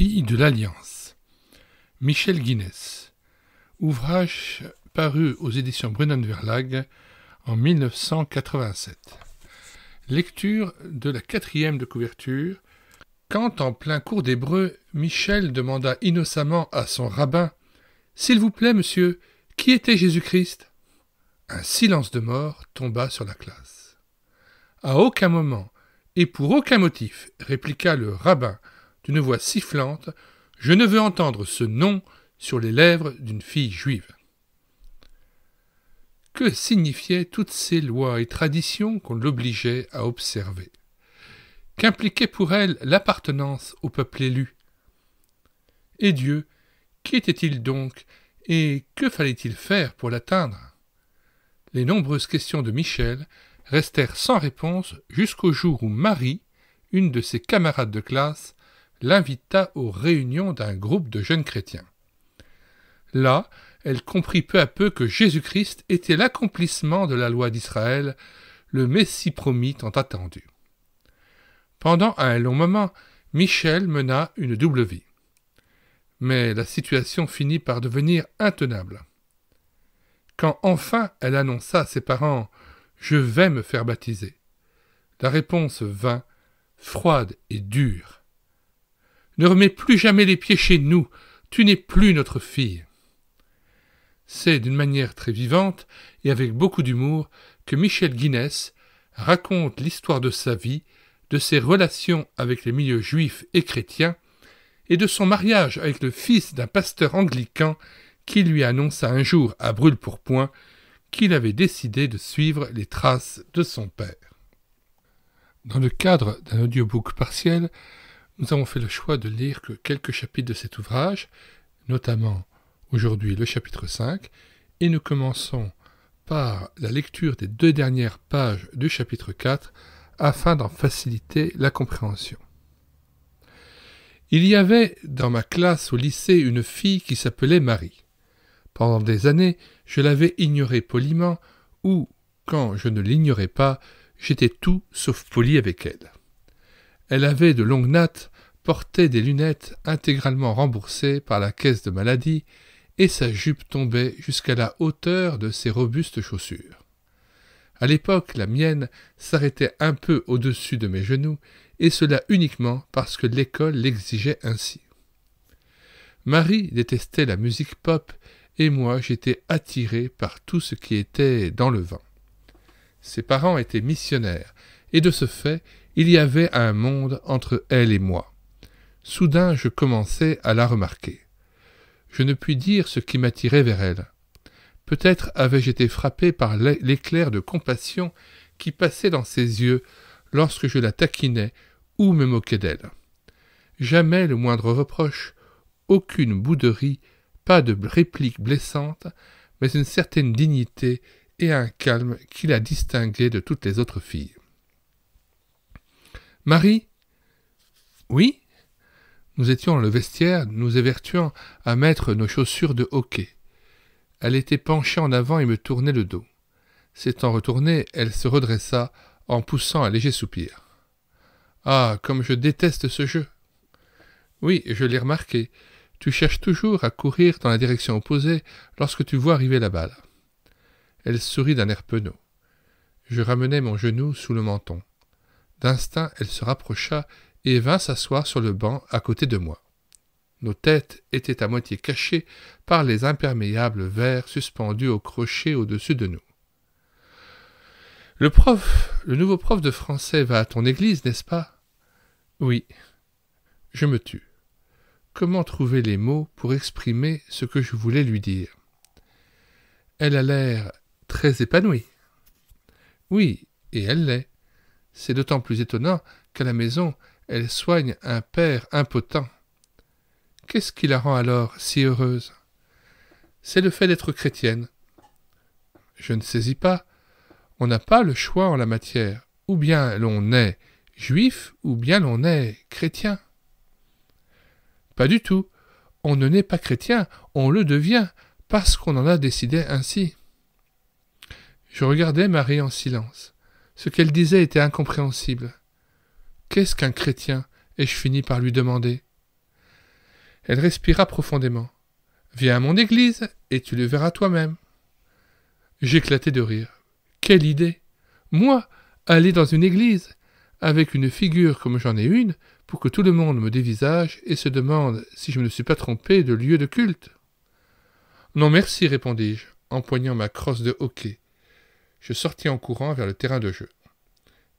De l'Alliance. Michel Guinness. Ouvrage paru aux éditions Brunnen Verlag en 1987. Lecture de la quatrième de couverture. Quand, en plein cours d'hébreu, Michel demanda innocemment à son rabbin S'il vous plaît, monsieur, qui était Jésus-Christ? Un silence de mort tomba sur la classe. À aucun moment, et pour aucun motif, répliqua le rabbin voix sifflante, je ne veux entendre ce nom sur les lèvres d'une fille juive. Que signifiaient toutes ces lois et traditions qu'on l'obligeait à observer? Qu'impliquait pour elle l'appartenance au peuple élu? Et Dieu, qui était-il donc et que fallait-il faire pour l'atteindre? Les nombreuses questions de Michel restèrent sans réponse jusqu'au jour où Marie, une de ses camarades de classe, l'invita aux réunions d'un groupe de jeunes chrétiens. Là, elle comprit peu à peu que Jésus-Christ était l'accomplissement de la loi d'Israël, le Messie promis tant attendu. Pendant un long moment, Michel mena une double vie. Mais la situation finit par devenir intenable. Quand enfin elle annonça à ses parents Je vais me faire baptiser, la réponse vint, froide et dure. Ne remets plus jamais les pieds chez nous, tu n'es plus notre fille. C'est d'une manière très vivante et avec beaucoup d'humour que Michel Guinness raconte l'histoire de sa vie, de ses relations avec les milieux juifs et chrétiens, et de son mariage avec le fils d'un pasteur anglican qui lui annonça un jour à brûle-pourpoint qu'il avait décidé de suivre les traces de son père. Dans le cadre d'un audiobook partiel, nous avons fait le choix de lire que quelques chapitres de cet ouvrage, notamment aujourd'hui le chapitre 5, et nous commençons par la lecture des deux dernières pages du chapitre 4 afin d'en faciliter la compréhension. Il y avait dans ma classe au lycée une fille qui s'appelait Marie. Pendant des années, je l'avais ignorée poliment, ou, quand je ne l'ignorais pas, j'étais tout sauf poli avec elle. Elle avait de longues nattes, portait des lunettes intégralement remboursées par la caisse de maladie, et sa jupe tombait jusqu'à la hauteur de ses robustes chaussures. À l'époque, la mienne s'arrêtait un peu au-dessus de mes genoux, et cela uniquement parce que l'école l'exigeait ainsi. Marie détestait la musique pop, et moi j'étais attiré par tout ce qui était dans le vent. Ses parents étaient missionnaires, et de ce fait il y avait un monde entre elle et moi. Soudain je commençai à la remarquer. Je ne puis dire ce qui m'attirait vers elle. Peut-être avais-je été frappé par l'éclair de compassion qui passait dans ses yeux lorsque je la taquinais ou me moquais d'elle. Jamais le moindre reproche, aucune bouderie, pas de réplique blessante, mais une certaine dignité et un calme qui la distinguaient de toutes les autres filles. Marie? Oui? Nous étions dans le vestiaire, nous évertuant à mettre nos chaussures de hockey. Elle était penchée en avant et me tournait le dos. S'étant retournée, elle se redressa en poussant un léger soupir. Ah, comme je déteste ce jeu. Oui, je l'ai remarqué. Tu cherches toujours à courir dans la direction opposée lorsque tu vois arriver la balle. Elle sourit d'un air penaud. Je ramenai mon genou sous le menton. D'instinct, elle se rapprocha et vint s'asseoir sur le banc à côté de moi. Nos têtes étaient à moitié cachées par les imperméables verts suspendus au crochet au-dessus de nous. Le prof, le nouveau prof de français va à ton église, n'est-ce pas? Oui. Je me tue. Comment trouver les mots pour exprimer ce que je voulais lui dire? Elle a l'air très épanouie. Oui, et elle l'est. C'est d'autant plus étonnant qu'à la maison, elle soigne un père impotent. Qu'est-ce qui la rend alors si heureuse? C'est le fait d'être chrétienne. Je ne saisis pas. On n'a pas le choix en la matière. Ou bien l'on est juif, ou bien l'on est chrétien. Pas du tout. On ne naît pas chrétien, on le devient, parce qu'on en a décidé ainsi. Je regardais Marie en silence. Ce qu'elle disait était incompréhensible. Qu'est-ce qu'un chrétien? ai-je fini par lui demander? Elle respira profondément. Viens à mon église et tu le verras toi-même. J'éclatai de rire. Quelle idée Moi, aller dans une église, avec une figure comme j'en ai une, pour que tout le monde me dévisage et se demande si je ne me suis pas trompé de lieu de culte. Non merci, répondis-je, empoignant ma crosse de hockey. Je sortis en courant vers le terrain de jeu.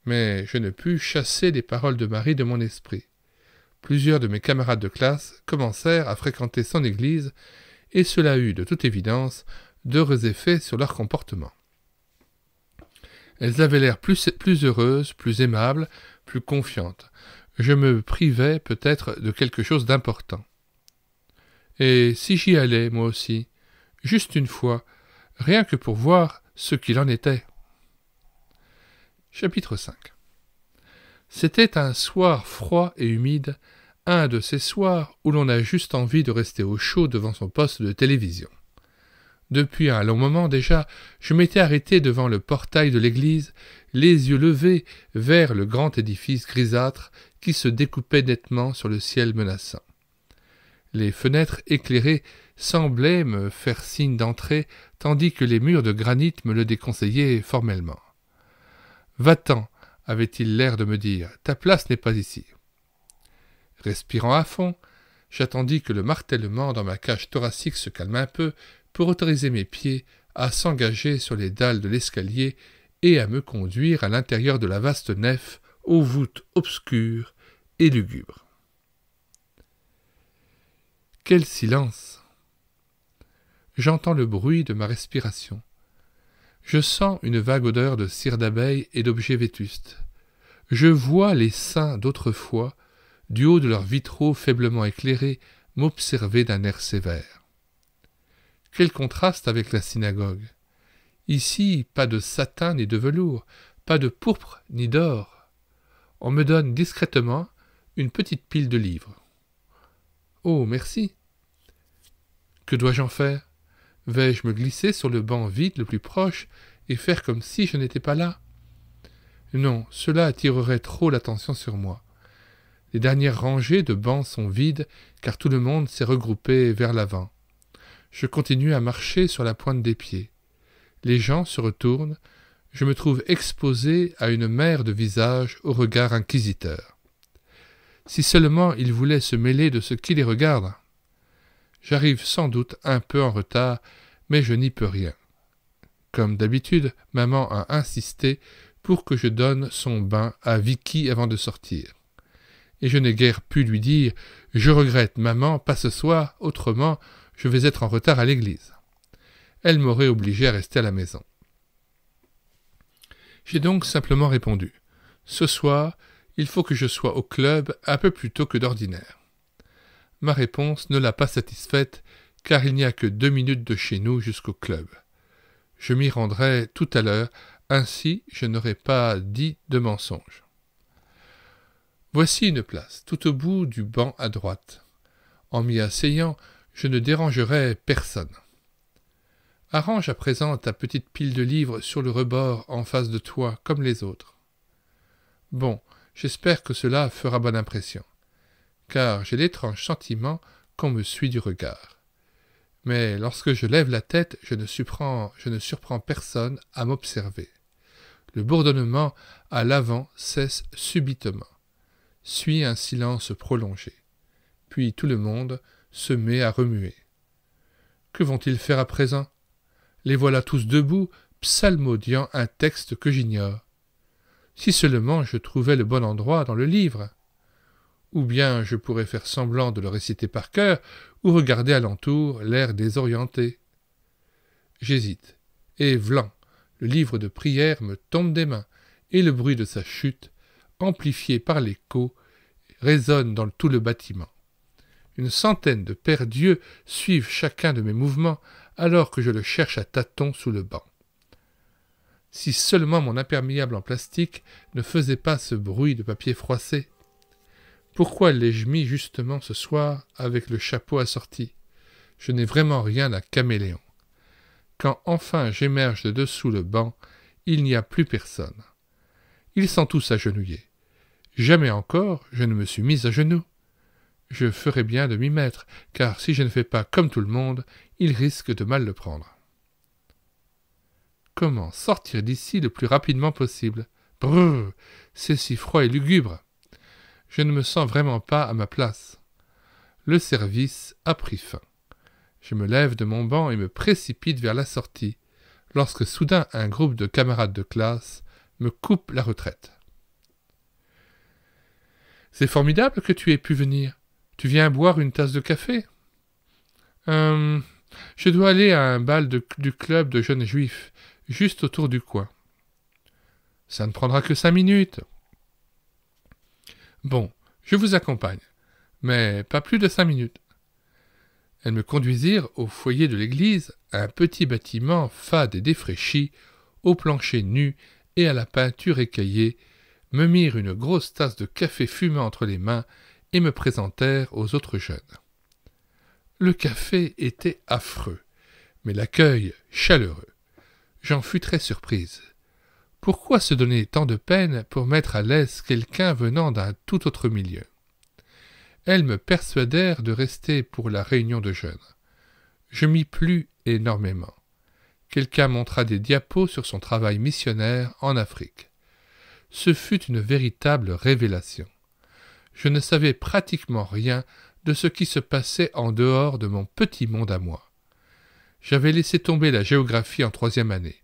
Mais je ne pus chasser les paroles de Marie de mon esprit. Plusieurs de mes camarades de classe commencèrent à fréquenter son église, et cela eut, de toute évidence, d'heureux effets sur leur comportement. Elles avaient l'air plus, plus heureuses, plus aimables, plus confiantes. Je me privais peut-être de quelque chose d'important. Et si j'y allais, moi aussi, juste une fois, rien que pour voir ce qu'il en était. Chapitre 5 C'était un soir froid et humide, un de ces soirs où l'on a juste envie de rester au chaud devant son poste de télévision. Depuis un long moment déjà, je m'étais arrêté devant le portail de l'église, les yeux levés vers le grand édifice grisâtre qui se découpait nettement sur le ciel menaçant. Les fenêtres éclairées semblaient me faire signe d'entrer, tandis que les murs de granit me le déconseillaient formellement. Va-t'en, avait-il l'air de me dire, ta place n'est pas ici. Respirant à fond, j'attendis que le martèlement dans ma cage thoracique se calme un peu pour autoriser mes pieds à s'engager sur les dalles de l'escalier et à me conduire à l'intérieur de la vaste nef aux voûtes obscures et lugubres. Quel silence J'entends le bruit de ma respiration. Je sens une vague odeur de cire d'abeille et d'objets vétustes. Je vois les saints d'autrefois, du haut de leurs vitraux faiblement éclairés, m'observer d'un air sévère. Quel contraste avec la synagogue. Ici, pas de satin ni de velours, pas de pourpre ni d'or. On me donne discrètement une petite pile de livres. Oh, merci. Que dois-je en faire? Vais-je me glisser sur le banc vide le plus proche et faire comme si je n'étais pas là? Non, cela attirerait trop l'attention sur moi. Les dernières rangées de bancs sont vides, car tout le monde s'est regroupé vers l'avant. Je continue à marcher sur la pointe des pieds. Les gens se retournent, je me trouve exposé à une mer de visages au regard inquisiteur. Si seulement ils voulaient se mêler de ce qui les regarde. J'arrive sans doute un peu en retard, mais je n'y peux rien. Comme d'habitude, maman a insisté pour que je donne son bain à Vicky avant de sortir et je n'ai guère pu lui dire Je regrette, maman, pas ce soir, autrement je vais être en retard à l'église. Elle m'aurait obligé à rester à la maison. J'ai donc simplement répondu Ce soir, il faut que je sois au club un peu plus tôt que d'ordinaire. Ma réponse ne l'a pas satisfaite, car il n'y a que deux minutes de chez nous jusqu'au club. Je m'y rendrai tout à l'heure, ainsi je n'aurai pas dit de mensonge. Voici une place, tout au bout du banc à droite. En m'y asseyant, je ne dérangerai personne. Arrange à présent ta petite pile de livres sur le rebord en face de toi, comme les autres. Bon, j'espère que cela fera bonne impression, car j'ai l'étrange sentiment qu'on me suit du regard. Mais lorsque je lève la tête, je ne surprends, personne à m'observer. Le bourdonnement à l'avant cesse subitement. Suit un silence prolongé. Puis tout le monde se met à remuer. Que vont-ils faire à présent? Les voilà tous debout, psalmodiant un texte que j'ignore. Si seulement je trouvais le bon endroit dans le livre. Ou bien je pourrais faire semblant de le réciter par cœur, ou regarder alentour l'air désorienté. J'hésite, et vlan, le livre de prière me tombe des mains, et le bruit de sa chute amplifié par l'écho, résonne dans tout le bâtiment. Une centaine de pères dieux suivent chacun de mes mouvements alors que je le cherche à tâtons sous le banc. Si seulement mon imperméable en plastique ne faisait pas ce bruit de papier froissé. Pourquoi l'ai-je mis justement ce soir avec le chapeau assorti? Je n'ai vraiment rien à caméléon. Quand enfin j'émerge de dessous le banc, il n'y a plus personne. Ils sont tous agenouillés. Jamais encore je ne me suis mis à genoux. Je ferai bien de m'y mettre, car si je ne fais pas comme tout le monde, il risque de mal le prendre. Comment sortir d'ici le plus rapidement possible? Brrr C'est si froid et lugubre Je ne me sens vraiment pas à ma place. Le service a pris fin. Je me lève de mon banc et me précipite vers la sortie, lorsque soudain un groupe de camarades de classe me coupe la retraite. C'est formidable que tu aies pu venir. Tu viens boire une tasse de café? Hum. Je dois aller à un bal du club de jeunes juifs, juste autour du coin. Ça ne prendra que cinq minutes. Bon, je vous accompagne, mais pas plus de cinq minutes. Elles me conduisirent au foyer de l'église, un petit bâtiment fade et défraîchi, au plancher nu et à la peinture écaillée, me mirent une grosse tasse de café fumant entre les mains et me présentèrent aux autres jeunes. Le café était affreux, mais l'accueil chaleureux. J'en fus très surprise. Pourquoi se donner tant de peine pour mettre à l'aise quelqu'un venant d'un tout autre milieu? Elles me persuadèrent de rester pour la réunion de jeunes. Je m'y plus énormément. Quelqu'un montra des diapos sur son travail missionnaire en Afrique. Ce fut une véritable révélation. Je ne savais pratiquement rien de ce qui se passait en dehors de mon petit monde à moi. J'avais laissé tomber la géographie en troisième année,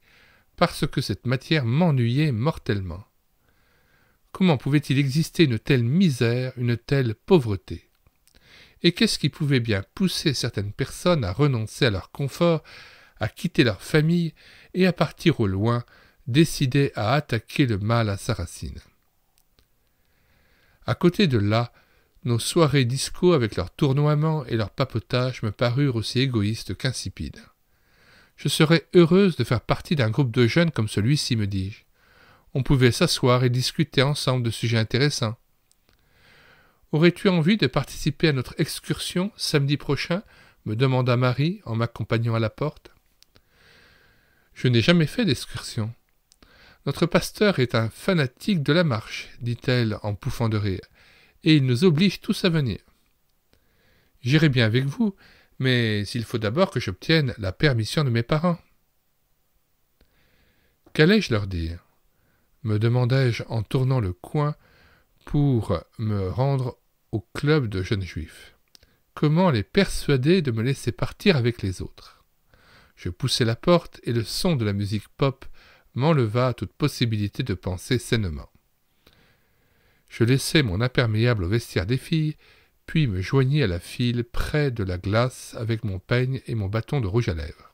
parce que cette matière m'ennuyait mortellement. Comment pouvait-il exister une telle misère, une telle pauvreté? Et qu'est-ce qui pouvait bien pousser certaines personnes à renoncer à leur confort, à quitter leur famille et à partir au loin, décidées à attaquer le mal à sa racine? À côté de là, nos soirées disco avec leurs tournoiements et leurs papotages me parurent aussi égoïstes qu'insipides. Je serais heureuse de faire partie d'un groupe de jeunes comme celui-ci, me dis-je. On pouvait s'asseoir et discuter ensemble de sujets intéressants. Aurais-tu envie de participer à notre excursion samedi prochain me demanda Marie en m'accompagnant à la porte. Je n'ai jamais fait d'excursion. Notre pasteur est un fanatique de la marche, dit-elle en pouffant de rire et il nous oblige tous à venir. J'irai bien avec vous, mais il faut d'abord que j'obtienne la permission de mes parents. Qu'allais-je leur dire? Me demandai-je en tournant le coin pour me rendre au club de jeunes juifs. Comment les persuader de me laisser partir avec les autres? Je poussai la porte et le son de la musique pop m'enleva toute possibilité de penser sainement. Je laissai mon imperméable au vestiaire des filles, puis me joignis à la file près de la glace avec mon peigne et mon bâton de rouge à lèvres.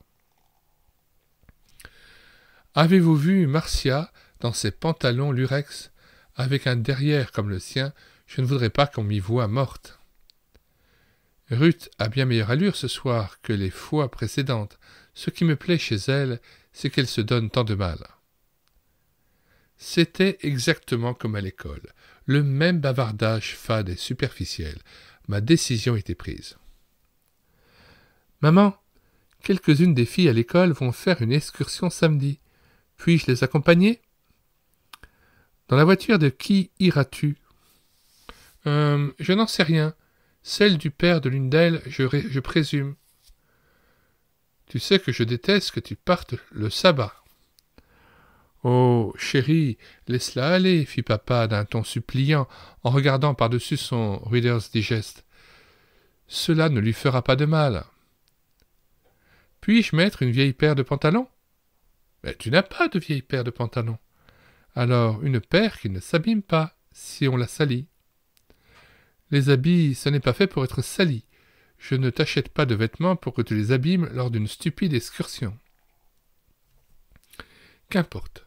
Avez-vous vu Marcia dans ses pantalons lurex, avec un derrière comme le sien? Je ne voudrais pas qu'on m'y voie morte. Ruth a bien meilleure allure ce soir que les fois précédentes. Ce qui me plaît chez elle, c'est qu'elle se donne tant de mal. C'était exactement comme à l'école le même bavardage fade et superficiel. Ma décision était prise. Maman, quelques-unes des filles à l'école vont faire une excursion samedi. Puis-je les accompagner? Dans la voiture de qui iras-tu? Euh, Je n'en sais rien. Celle du père de l'une d'elles, je, je présume. Tu sais que je déteste que tu partes le sabbat. Oh, chérie, laisse-la aller, fit papa d'un ton suppliant, en regardant par-dessus son Reader's Digest. Cela ne lui fera pas de mal. Puis-je mettre une vieille paire de pantalons? Mais tu n'as pas de vieille paire de pantalons. Alors une paire qui ne s'abîme pas, si on la salit. Les habits, ce n'est pas fait pour être salis. Je ne t'achète pas de vêtements pour que tu les abîmes lors d'une stupide excursion. Qu'importe.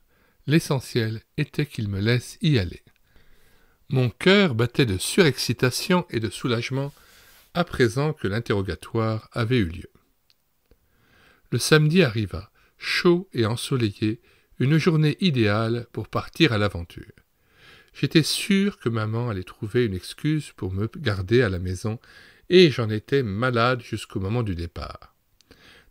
L'essentiel était qu'il me laisse y aller. Mon cœur battait de surexcitation et de soulagement à présent que l'interrogatoire avait eu lieu. Le samedi arriva, chaud et ensoleillé, une journée idéale pour partir à l'aventure. J'étais sûr que maman allait trouver une excuse pour me garder à la maison, et j'en étais malade jusqu'au moment du départ.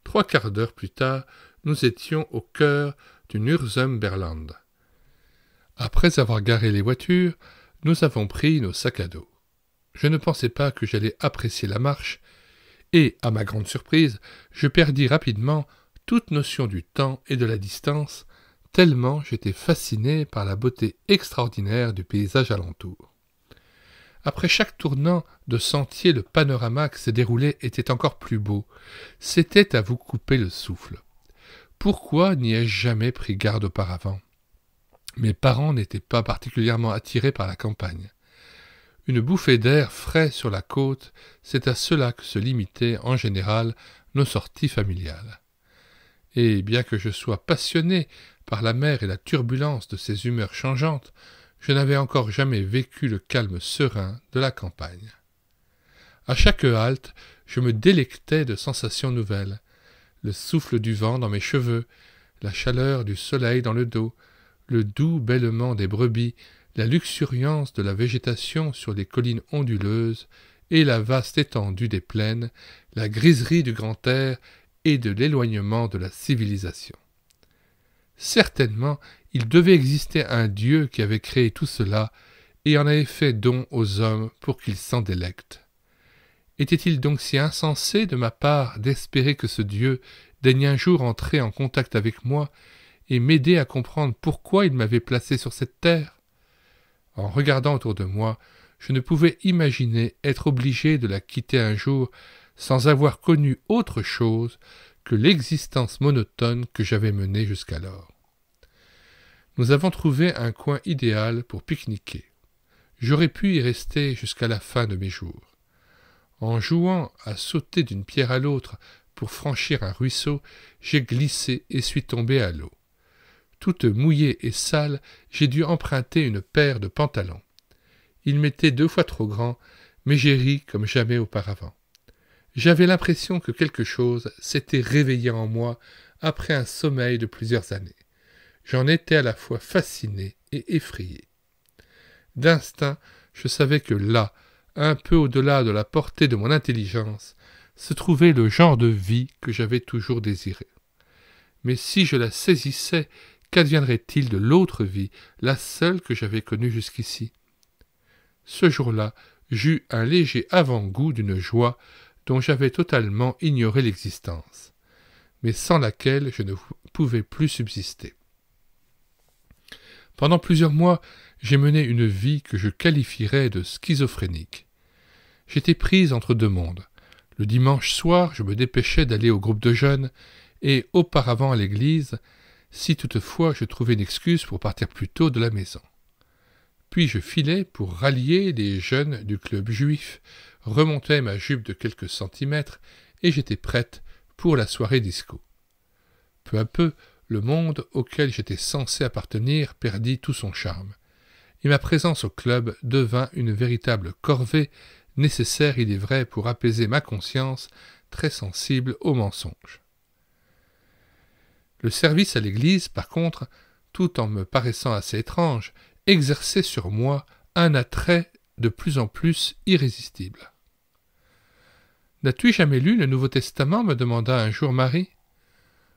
Trois quarts d'heure plus tard, nous étions au cœur du Nurzumberland. Après avoir garé les voitures, nous avons pris nos sacs à dos. Je ne pensais pas que j'allais apprécier la marche, et, à ma grande surprise, je perdis rapidement toute notion du temps et de la distance, tellement j'étais fasciné par la beauté extraordinaire du paysage alentour. Après chaque tournant de sentier, le panorama qui se déroulait était encore plus beau. C'était à vous couper le souffle. Pourquoi n'y ai-je jamais pris garde auparavant? Mes parents n'étaient pas particulièrement attirés par la campagne. Une bouffée d'air frais sur la côte, c'est à cela que se limitaient en général nos sorties familiales. Et bien que je sois passionné par la mer et la turbulence de ses humeurs changeantes, je n'avais encore jamais vécu le calme serein de la campagne. À chaque halte, je me délectais de sensations nouvelles, le souffle du vent dans mes cheveux, la chaleur du soleil dans le dos, le doux bêlement des brebis, la luxuriance de la végétation sur les collines onduleuses et la vaste étendue des plaines, la griserie du grand air et de l'éloignement de la civilisation. Certainement, il devait exister un Dieu qui avait créé tout cela et en avait fait don aux hommes pour qu'ils s'en délectent. Était-il donc si insensé de ma part d'espérer que ce Dieu daigne un jour entrer en contact avec moi et m'aider à comprendre pourquoi il m'avait placé sur cette terre? En regardant autour de moi, je ne pouvais imaginer être obligé de la quitter un jour sans avoir connu autre chose que l'existence monotone que j'avais menée jusqu'alors. Nous avons trouvé un coin idéal pour pique-niquer. J'aurais pu y rester jusqu'à la fin de mes jours. En jouant à sauter d'une pierre à l'autre pour franchir un ruisseau, j'ai glissé et suis tombé à l'eau. Toute mouillée et sale, j'ai dû emprunter une paire de pantalons. Ils m'étaient deux fois trop grands, mais j'ai ri comme jamais auparavant. J'avais l'impression que quelque chose s'était réveillé en moi après un sommeil de plusieurs années j'en étais à la fois fasciné et effrayé. D'instinct, je savais que là, un peu au-delà de la portée de mon intelligence, se trouvait le genre de vie que j'avais toujours désiré. Mais si je la saisissais, qu'adviendrait-il de l'autre vie, la seule que j'avais connue jusqu'ici? Ce jour-là, j'eus un léger avant-goût d'une joie dont j'avais totalement ignoré l'existence, mais sans laquelle je ne pouvais plus subsister. Pendant plusieurs mois, j'ai mené une vie que je qualifierais de schizophrénique. J'étais prise entre deux mondes. Le dimanche soir, je me dépêchais d'aller au groupe de jeunes, et auparavant à l'église, si toutefois je trouvais une excuse pour partir plus tôt de la maison. Puis je filais pour rallier les jeunes du club juif, remontais ma jupe de quelques centimètres, et j'étais prête pour la soirée disco. Peu à peu, le monde auquel j'étais censé appartenir perdit tout son charme, et ma présence au club devint une véritable corvée, nécessaire il est vrai pour apaiser ma conscience très sensible aux mensonges. Le service à l'église, par contre, tout en me paraissant assez étrange, exerçait sur moi un attrait de plus en plus irrésistible. N'as-tu jamais lu le Nouveau Testament? me demanda un jour Marie.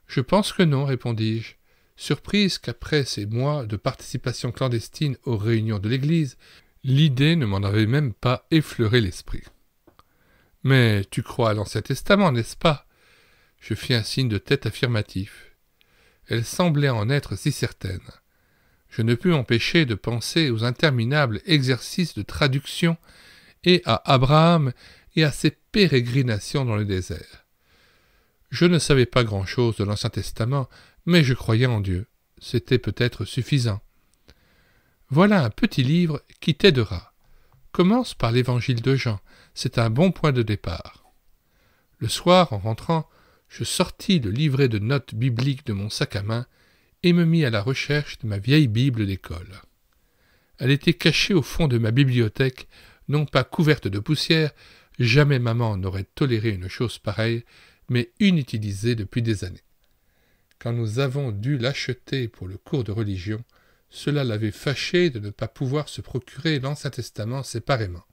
Je pense que non, répondis-je, surprise qu'après ces mois de participation clandestine aux réunions de l'Église, l'idée ne m'en avait même pas effleuré l'esprit. Mais tu crois à l'Ancien Testament, n'est-ce pas? Je fis un signe de tête affirmatif. Elle semblait en être si certaine. Je ne pus empêcher de penser aux interminables exercices de traduction et à Abraham et à ses pérégrinations dans le désert. Je ne savais pas grand-chose de l'Ancien Testament, mais je croyais en Dieu. C'était peut-être suffisant. Voilà un petit livre qui t'aidera. Commence par l'Évangile de Jean. C'est un bon point de départ. Le soir, en rentrant, je sortis le livret de notes bibliques de mon sac à main et me mis à la recherche de ma vieille Bible d'école. Elle était cachée au fond de ma bibliothèque, non pas couverte de poussière, jamais maman n'aurait toléré une chose pareille, mais inutilisé depuis des années. Quand nous avons dû l'acheter pour le cours de religion, cela l'avait fâché de ne pas pouvoir se procurer l'Ancien Testament séparément.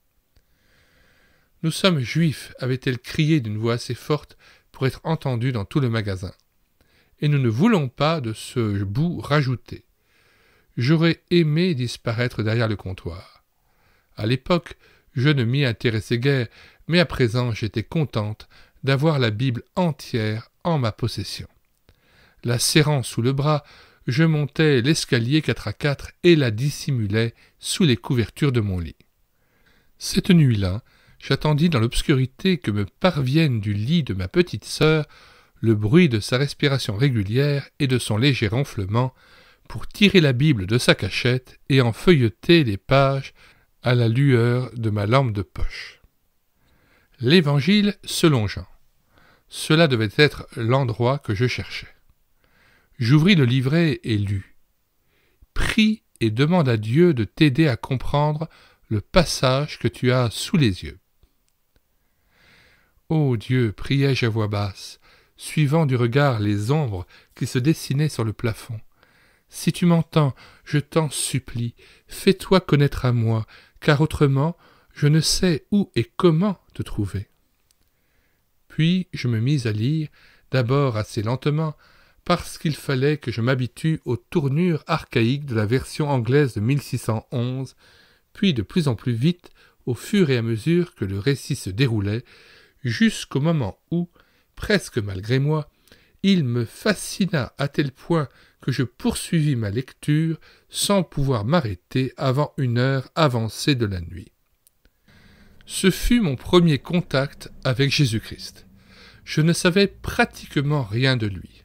Nous sommes juifs, avait-elle crié d'une voix assez forte pour être entendue dans tout le magasin. Et nous ne voulons pas de ce bout rajouté. J'aurais aimé disparaître derrière le comptoir. À l'époque, je ne m'y intéressais guère, mais à présent j'étais contente d'avoir la Bible entière en ma possession. La serrant sous le bras, je montais l'escalier quatre à quatre et la dissimulais sous les couvertures de mon lit. Cette nuit-là, j'attendis dans l'obscurité que me parvienne du lit de ma petite sœur le bruit de sa respiration régulière et de son léger ronflement, pour tirer la Bible de sa cachette et en feuilleter les pages à la lueur de ma lampe de poche. L'Évangile selon Jean. Cela devait être l'endroit que je cherchais. J'ouvris le livret et lus. Prie et demande à Dieu de t'aider à comprendre le passage que tu as sous les yeux. Ô Dieu, priai-je à voix basse, suivant du regard les ombres qui se dessinaient sur le plafond. Si tu m'entends, je t'en supplie, fais-toi connaître à moi, car autrement je ne sais où et comment te trouver. Puis je me mis à lire, d'abord assez lentement, parce qu'il fallait que je m'habitue aux tournures archaïques de la version anglaise de 1611, puis de plus en plus vite au fur et à mesure que le récit se déroulait, jusqu'au moment où, presque malgré moi, il me fascina à tel point que je poursuivis ma lecture sans pouvoir m'arrêter avant une heure avancée de la nuit. Ce fut mon premier contact avec Jésus-Christ. Je ne savais pratiquement rien de lui.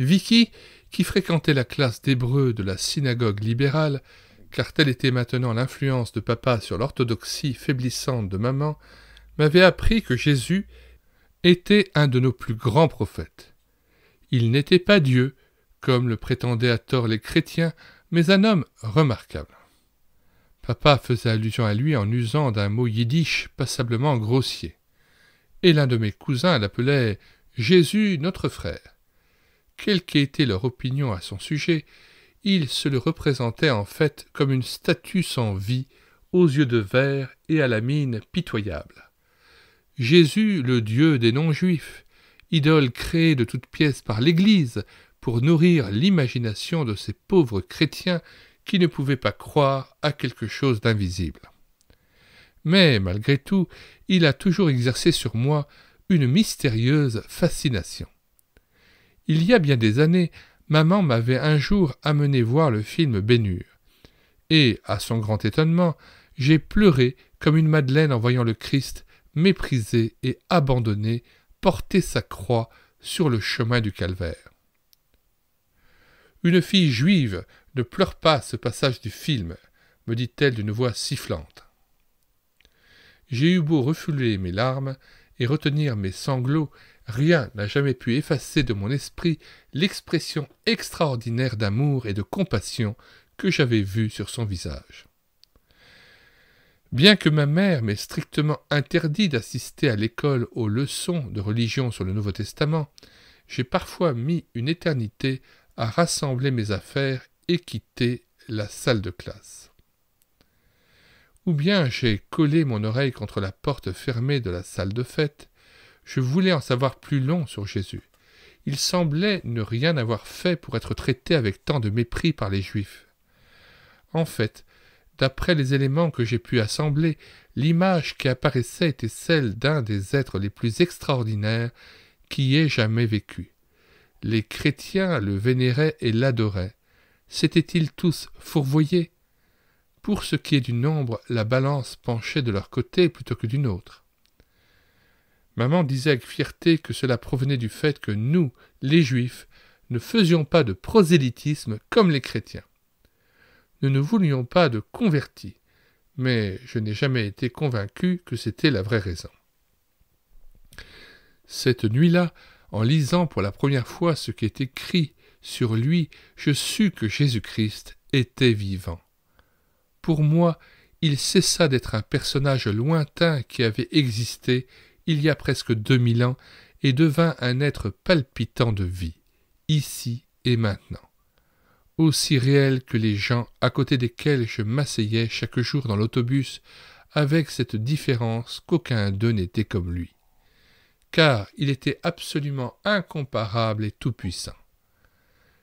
Vicky, qui fréquentait la classe d'hébreu de la synagogue libérale, car telle était maintenant l'influence de papa sur l'orthodoxie faiblissante de maman, m'avait appris que Jésus était un de nos plus grands prophètes. Il n'était pas Dieu, comme le prétendaient à tort les chrétiens, mais un homme remarquable. Papa faisait allusion à lui en usant d'un mot yiddish passablement grossier. Et l'un de mes cousins l'appelait Jésus notre frère quelle qu'ait été leur opinion à son sujet, ils se le représentaient en fait comme une statue sans vie, aux yeux de verre et à la mine pitoyable. Jésus, le Dieu des non-juifs, idole créée de toutes pièces par l'Église pour nourrir l'imagination de ces pauvres chrétiens qui ne pouvaient pas croire à quelque chose d'invisible. Mais, malgré tout, il a toujours exercé sur moi une mystérieuse fascination. Il y a bien des années, maman m'avait un jour amené voir le film Bénure. Et, à son grand étonnement, j'ai pleuré comme une Madeleine en voyant le Christ, méprisé et abandonné, porter sa croix sur le chemin du calvaire. Une fille juive ne pleure pas ce passage du film, me dit-elle d'une voix sifflante. J'ai eu beau refouler mes larmes et retenir mes sanglots, Rien n'a jamais pu effacer de mon esprit l'expression extraordinaire d'amour et de compassion que j'avais vue sur son visage. Bien que ma mère m'ait strictement interdit d'assister à l'école aux leçons de religion sur le Nouveau Testament, j'ai parfois mis une éternité à rassembler mes affaires et quitter la salle de classe. Ou bien j'ai collé mon oreille contre la porte fermée de la salle de fête, je voulais en savoir plus long sur Jésus. Il semblait ne rien avoir fait pour être traité avec tant de mépris par les Juifs. En fait, d'après les éléments que j'ai pu assembler, l'image qui apparaissait était celle d'un des êtres les plus extraordinaires qui ait jamais vécu. Les chrétiens le vénéraient et l'adoraient. S'étaient-ils tous fourvoyés? Pour ce qui est du nombre, la balance penchait de leur côté plutôt que d'une autre. Maman disait avec fierté que cela provenait du fait que nous, les Juifs, ne faisions pas de prosélytisme comme les chrétiens. Nous ne voulions pas de convertis, mais je n'ai jamais été convaincu que c'était la vraie raison. Cette nuit-là, en lisant pour la première fois ce qui est écrit sur lui, je sus que Jésus-Christ était vivant. Pour moi, il cessa d'être un personnage lointain qui avait existé il y a presque deux mille ans, et devint un être palpitant de vie, ici et maintenant, aussi réel que les gens à côté desquels je m'asseyais chaque jour dans l'autobus, avec cette différence qu'aucun d'eux n'était comme lui, car il était absolument incomparable et tout-puissant.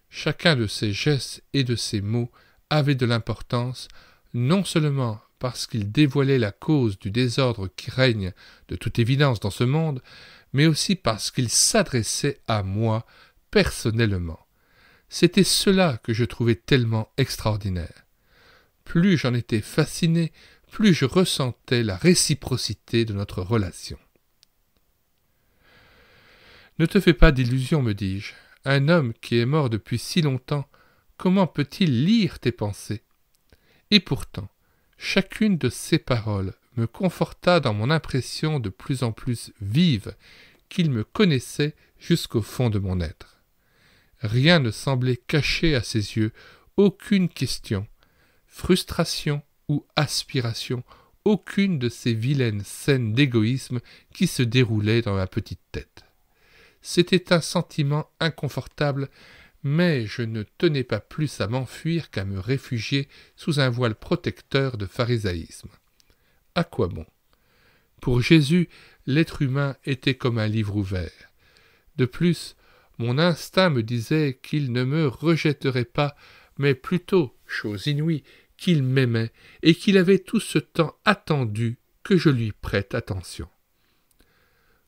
Chacun de ses gestes et de ses mots avait de l'importance, non seulement parce qu'il dévoilait la cause du désordre qui règne de toute évidence dans ce monde, mais aussi parce qu'il s'adressait à moi personnellement. C'était cela que je trouvais tellement extraordinaire. Plus j'en étais fasciné, plus je ressentais la réciprocité de notre relation. Ne te fais pas d'illusions, me dis-je. Un homme qui est mort depuis si longtemps, comment peut-il lire tes pensées? Et pourtant, chacune de ces paroles me conforta dans mon impression de plus en plus vive qu'il me connaissait jusqu'au fond de mon être. Rien ne semblait cacher à ses yeux, aucune question, frustration ou aspiration, aucune de ces vilaines scènes d'égoïsme qui se déroulaient dans ma petite tête. C'était un sentiment inconfortable, mais je ne tenais pas plus à m'enfuir qu'à me réfugier sous un voile protecteur de pharisaïsme. À quoi bon? Pour Jésus, l'être humain était comme un livre ouvert. De plus, mon instinct me disait qu'il ne me rejetterait pas, mais plutôt, chose inouïe, qu'il m'aimait et qu'il avait tout ce temps attendu que je lui prête attention.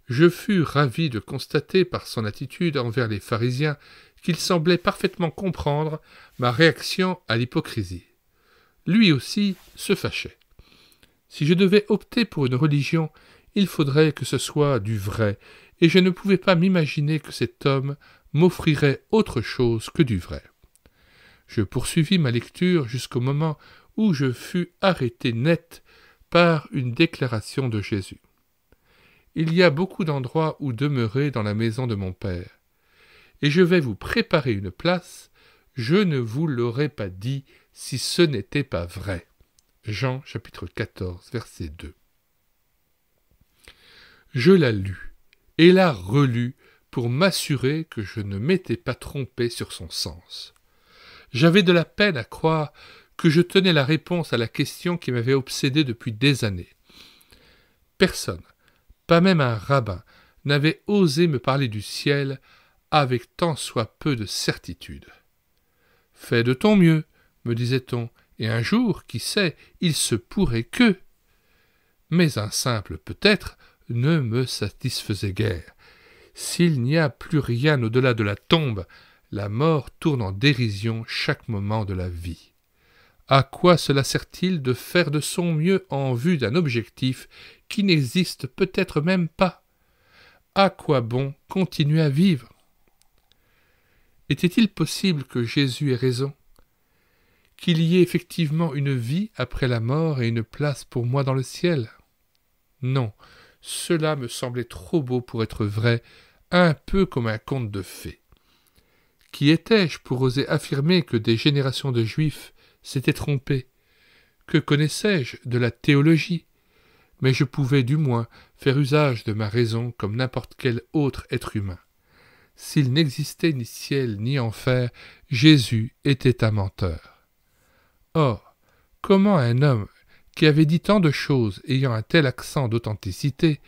Je fus ravi de constater par son attitude envers les pharisiens qu'il semblait parfaitement comprendre ma réaction à l'hypocrisie. Lui aussi se fâchait. Si je devais opter pour une religion, il faudrait que ce soit du vrai, et je ne pouvais pas m'imaginer que cet homme m'offrirait autre chose que du vrai. Je poursuivis ma lecture jusqu'au moment où je fus arrêté net par une déclaration de Jésus. Il y a beaucoup d'endroits où demeurer dans la maison de mon Père, et je vais vous préparer une place, je ne vous l'aurais pas dit si ce n'était pas vrai. Jean chapitre 14 verset 2. Je la lus et la relus pour m'assurer que je ne m'étais pas trompé sur son sens. J'avais de la peine à croire que je tenais la réponse à la question qui m'avait obsédé depuis des années. Personne, pas même un rabbin, n'avait osé me parler du ciel avec tant soit peu de certitude. Fais de ton mieux, me disait-on, et un jour, qui sait, il se pourrait que. Mais un simple peut-être ne me satisfaisait guère. S'il n'y a plus rien au-delà de la tombe, la mort tourne en dérision chaque moment de la vie. À quoi cela sert-il de faire de son mieux en vue d'un objectif qui n'existe peut-être même pas? À quoi bon continuer à vivre? Était-il possible que Jésus ait raison? Qu'il y ait effectivement une vie après la mort et une place pour moi dans le ciel? Non, cela me semblait trop beau pour être vrai, un peu comme un conte de fées. Qui étais-je pour oser affirmer que des générations de juifs s'étaient trompés Que connaissais-je de la théologie? Mais je pouvais du moins faire usage de ma raison comme n'importe quel autre être humain. S'il n'existait ni ciel ni enfer, Jésus était un menteur. Or, comment un homme qui avait dit tant de choses ayant un tel accent d'authenticité,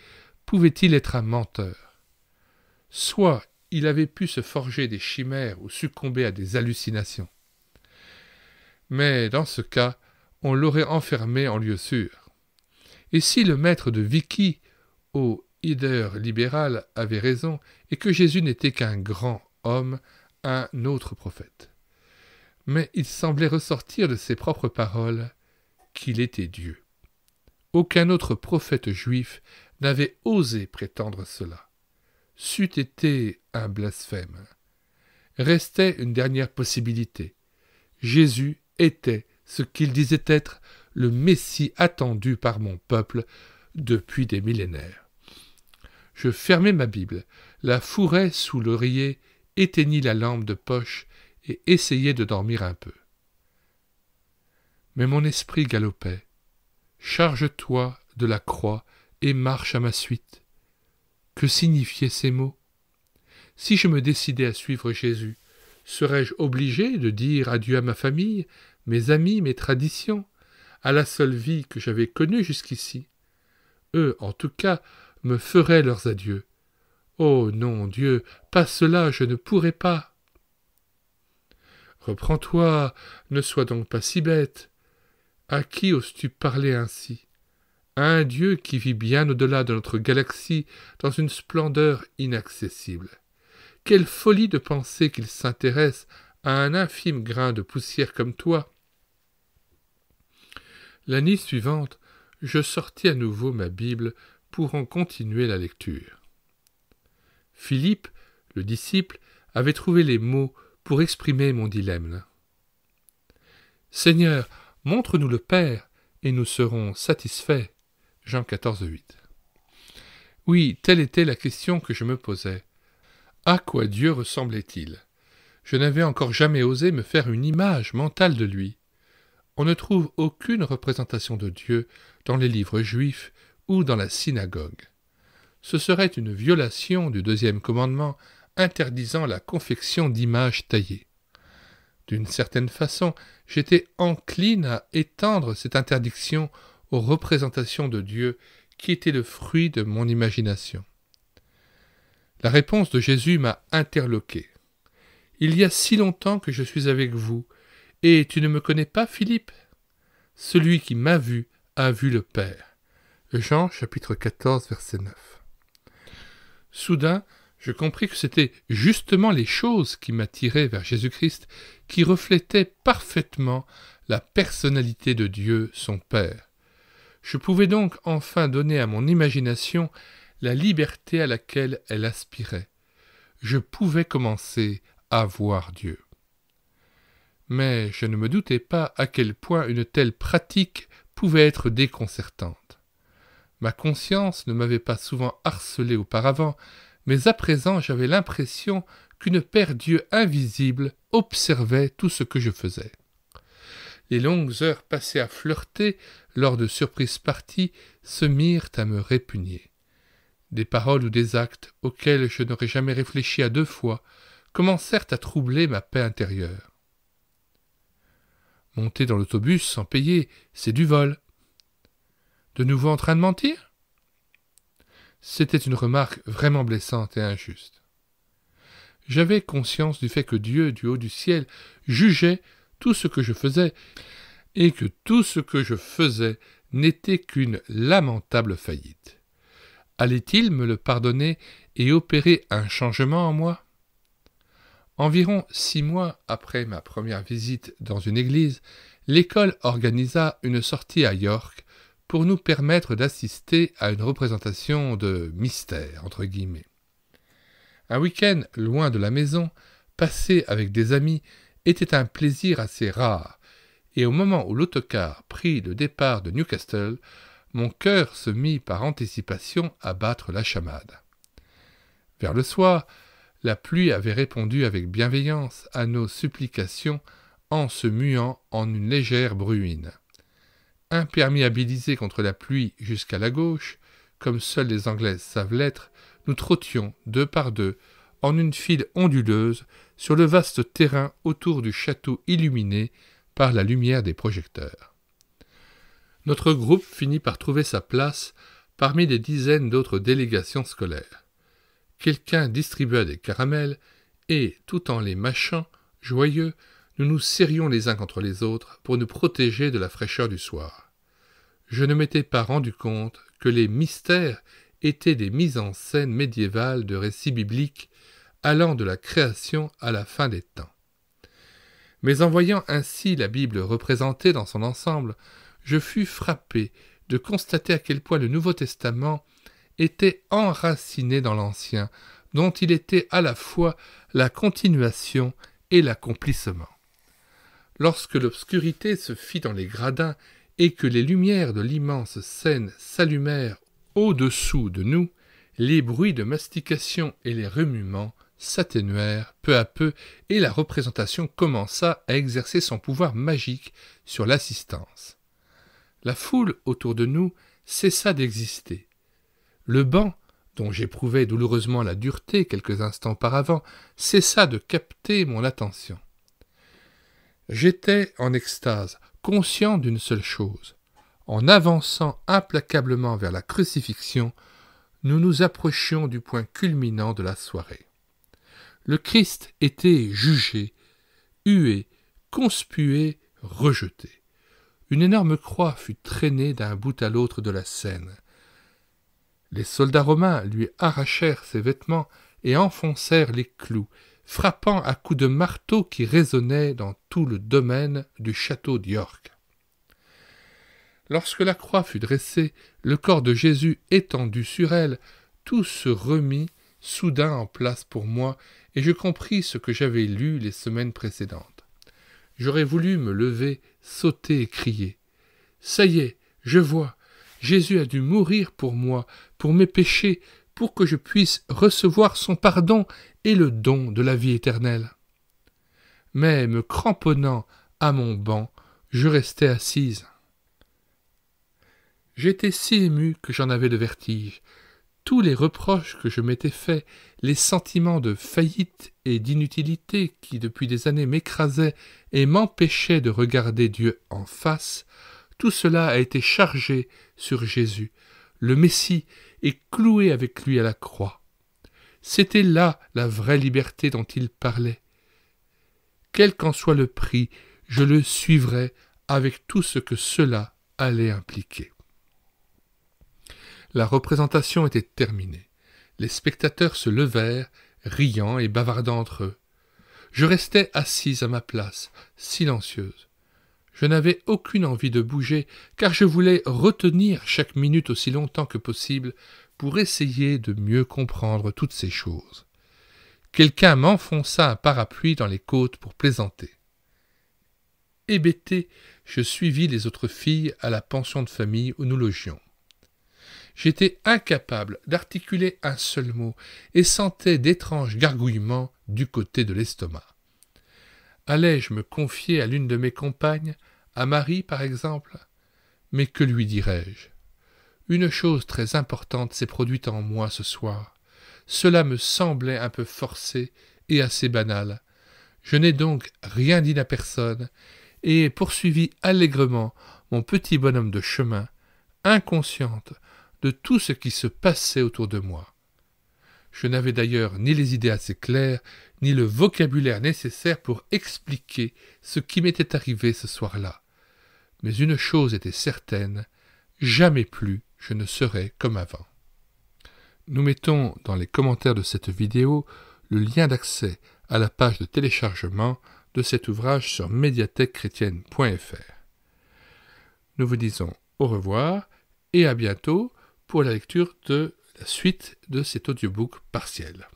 pouvait-il être un menteur? Soit il avait pu se forger des chimères ou succomber à des hallucinations. Mais dans ce cas, on l'aurait enfermé en lieu sûr. Et si le maître de Vicky, au Ider libéral, avait raison, et que Jésus n'était qu'un grand homme, un autre prophète. Mais il semblait ressortir de ses propres paroles qu'il était Dieu. Aucun autre prophète juif n'avait osé prétendre cela. C'eût été un blasphème. Restait une dernière possibilité. Jésus était ce qu'il disait être le Messie attendu par mon peuple depuis des millénaires. Je fermai ma Bible, la fourrai sous l'oreiller, éteignis la lampe de poche et essayai de dormir un peu mais mon esprit galopait. Charge-toi de la croix et marche à ma suite. Que signifiaient ces mots? Si je me décidais à suivre Jésus, serais-je obligé de dire adieu à ma famille, mes amis, mes traditions, à la seule vie que j'avais connue jusqu'ici? Eux, en tout cas, me feraient leurs adieux. Oh non, Dieu, pas cela, je ne pourrais pas. Reprends-toi, ne sois donc pas si bête. À qui oses-tu parler ainsi? À un Dieu qui vit bien au-delà de notre galaxie dans une splendeur inaccessible. Quelle folie de penser qu'il s'intéresse à un infime grain de poussière comme toi. La nuit suivante, je sortis à nouveau ma Bible pour en continuer la lecture. Philippe, le disciple, avait trouvé les mots pour exprimer mon dilemme. Seigneur, montre-nous le Père, et nous serons satisfaits. Jean 14, 8. Oui, telle était la question que je me posais. À quoi Dieu ressemblait-il? Je n'avais encore jamais osé me faire une image mentale de lui. On ne trouve aucune représentation de Dieu dans les livres juifs ou dans la synagogue. Ce serait une violation du deuxième commandement interdisant la confection d'images taillées. D'une certaine façon, j'étais encline à étendre cette interdiction aux représentations de Dieu qui étaient le fruit de mon imagination. La réponse de Jésus m'a interloqué. Il y a si longtemps que je suis avec vous, et tu ne me connais pas, Philippe? Celui qui m'a vu a vu le Père. Jean chapitre 14 verset 9. Soudain, je compris que c'était justement les choses qui m'attiraient vers Jésus-Christ, qui reflétaient parfaitement la personnalité de Dieu, son Père. Je pouvais donc enfin donner à mon imagination la liberté à laquelle elle aspirait. Je pouvais commencer à voir Dieu. Mais je ne me doutais pas à quel point une telle pratique pouvait être déconcertante. Ma conscience ne m'avait pas souvent harcelé auparavant, mais à présent j'avais l'impression qu'une paire d'yeux invisibles observait tout ce que je faisais. Les longues heures passées à flirter lors de surprises parties se mirent à me répugner des paroles ou des actes auxquels je n'aurais jamais réfléchi à deux fois commencèrent à troubler ma paix intérieure. Monter dans l'autobus sans payer, c'est du vol. De nouveau en train de mentir? C'était une remarque vraiment blessante et injuste. J'avais conscience du fait que Dieu, du haut du ciel, jugeait tout ce que je faisais, et que tout ce que je faisais n'était qu'une lamentable faillite. Allait-il me le pardonner et opérer un changement en moi? Environ six mois après ma première visite dans une église, l'école organisa une sortie à York pour nous permettre d'assister à une représentation de mystère, entre guillemets. Un week-end loin de la maison, passé avec des amis, était un plaisir assez rare, et au moment où l'autocar prit le départ de Newcastle, mon cœur se mit par anticipation à battre la chamade. Vers le soir, la pluie avait répondu avec bienveillance à nos supplications en se muant en une légère bruine. Imperméabilisés contre la pluie jusqu'à la gauche, comme seuls les Anglaises savent l'être, nous trottions deux par deux, en une file onduleuse, sur le vaste terrain autour du château illuminé par la lumière des projecteurs notre groupe finit par trouver sa place parmi des dizaines d'autres délégations scolaires. Quelqu'un distribua des caramels, et, tout en les mâchant, joyeux, nous nous serrions les uns contre les autres pour nous protéger de la fraîcheur du soir. Je ne m'étais pas rendu compte que les mystères étaient des mises en scène médiévales de récits bibliques allant de la création à la fin des temps. Mais en voyant ainsi la Bible représentée dans son ensemble, je fus frappé de constater à quel point le Nouveau Testament était enraciné dans l'Ancien, dont il était à la fois la continuation et l'accomplissement. Lorsque l'obscurité se fit dans les gradins et que les lumières de l'immense scène s'allumèrent au-dessous de nous, les bruits de mastication et les remuements s'atténuèrent peu à peu et la représentation commença à exercer son pouvoir magique sur l'assistance la foule autour de nous cessa d'exister. Le banc, dont j'éprouvais douloureusement la dureté quelques instants auparavant, cessa de capter mon attention. J'étais en extase, conscient d'une seule chose. En avançant implacablement vers la crucifixion, nous nous approchions du point culminant de la soirée. Le Christ était jugé, hué, conspué, rejeté une énorme croix fut traînée d'un bout à l'autre de la scène. Les soldats romains lui arrachèrent ses vêtements et enfoncèrent les clous, frappant à coups de marteau qui résonnaient dans tout le domaine du château d'York. Lorsque la croix fut dressée, le corps de Jésus étendu sur elle, tout se remit soudain en place pour moi, et je compris ce que j'avais lu les semaines précédentes. J'aurais voulu me lever, sauter et crier. Ça y est, je vois, Jésus a dû mourir pour moi, pour mes péchés, pour que je puisse recevoir son pardon et le don de la vie éternelle. Mais, me cramponnant à mon banc, je restai assise. J'étais si ému que j'en avais le vertige tous les reproches que je m'étais faits, les sentiments de faillite et d'inutilité qui depuis des années m'écrasaient et m'empêchaient de regarder Dieu en face, tout cela a été chargé sur Jésus, le Messie, et cloué avec lui à la croix. C'était là la vraie liberté dont il parlait. Quel qu'en soit le prix, je le suivrai avec tout ce que cela allait impliquer. La représentation était terminée. Les spectateurs se levèrent, riant et bavardant entre eux. Je restais assise à ma place, silencieuse. Je n'avais aucune envie de bouger, car je voulais retenir chaque minute aussi longtemps que possible pour essayer de mieux comprendre toutes ces choses. Quelqu'un m'enfonça un parapluie dans les côtes pour plaisanter. Hébété, je suivis les autres filles à la pension de famille où nous logions. J'étais incapable d'articuler un seul mot et sentais d'étranges gargouillements du côté de l'estomac. Allais-je me confier à l'une de mes compagnes, à Marie par exemple Mais que lui dirais-je? Une chose très importante s'est produite en moi ce soir. Cela me semblait un peu forcé et assez banal. Je n'ai donc rien dit à personne, et poursuivis allègrement mon petit bonhomme de chemin, inconsciente de tout ce qui se passait autour de moi. Je n'avais d'ailleurs ni les idées assez claires, ni le vocabulaire nécessaire pour expliquer ce qui m'était arrivé ce soir-là. Mais une chose était certaine, jamais plus je ne serai comme avant. Nous mettons dans les commentaires de cette vidéo le lien d'accès à la page de téléchargement de cet ouvrage sur médiathèquechrétienne.fr. Nous vous disons au revoir et à bientôt pour la lecture de suite de cet audiobook partiel.